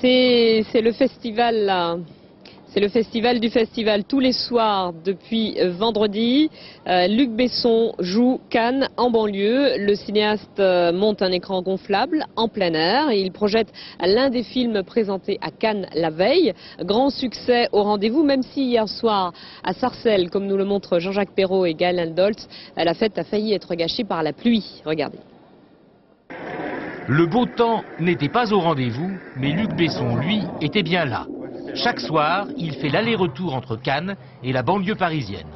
C'est le festival là. C'est le festival du festival tous les soirs depuis euh, vendredi. Euh, Luc Besson joue Cannes en banlieue. Le cinéaste euh, monte un écran gonflable en plein air et il projette l'un des films présentés à Cannes la veille. Grand succès au rendez-vous, même si hier soir à Sarcelles, comme nous le montrent Jean-Jacques Perrault et Gaël Andoltz, la fête a failli être gâchée par la pluie. Regardez. Le beau temps n'était pas au rendez-vous, mais Luc Besson, lui, était bien là. Chaque soir, il fait l'aller-retour entre Cannes et la banlieue parisienne.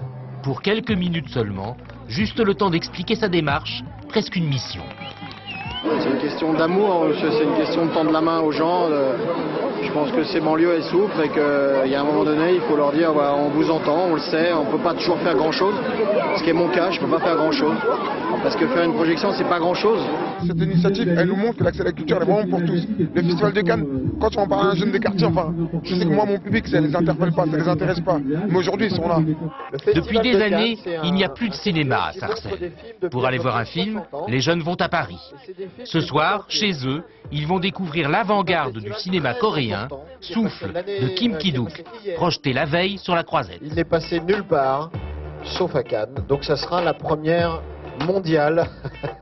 Pour quelques minutes seulement, juste le temps d'expliquer sa démarche, presque une mission. C'est une question d'amour, c'est une question de tendre la main aux gens. Je pense que ces banlieues, elles souffrent et qu'il y a un moment donné, il faut leur dire voilà, on vous entend, on le sait, on ne peut pas toujours faire grand-chose. Ce qui est mon cas, je ne peux pas faire grand-chose. Parce que faire une projection, c'est pas grand-chose. Cette initiative, elle nous montre que l'accès à la culture est vraiment pour tous. Le Festival de Cannes, quand on parle à un jeune des quartiers, enfin, je sais que moi, mon public, ça les interpelle pas, ça les intéresse pas. Mais aujourd'hui, ils sont là. Depuis des années, il n'y a plus de cinéma à Sarcelles. Pour aller voir un film, les jeunes vont à Paris. Ce soir, chez eux, ils vont découvrir l'avant-garde du cinéma coréen, Souffle, de Kim Ki-duk, projeté la veille sur la croisette. Il n'est passé nulle part, sauf à Cannes. Donc ça sera la première mondiale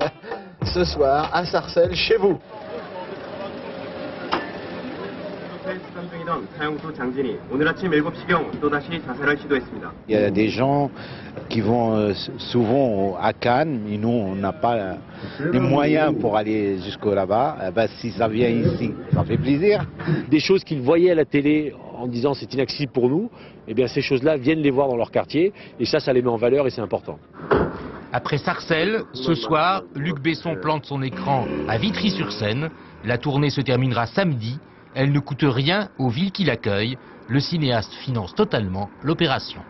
ce soir à Sarcelles, chez vous. Il y a des gens qui vont euh, souvent à Cannes, et nous, on n'a pas les moyens pour aller jusqu'au là-bas. Eh ben, si ça vient ici, ça fait plaisir. des choses qu'ils voyaient à la télé en disant c'est inaccessible pour nous, eh bien ces choses-là viennent les voir dans leur quartier et ça, ça les met en valeur et c'est important. Après Sarcelles, ce soir, Luc Besson plante son écran à Vitry-sur-Seine. La tournée se terminera samedi. Elle ne coûte rien aux villes qui l'accueillent. Le cinéaste finance totalement l'opération.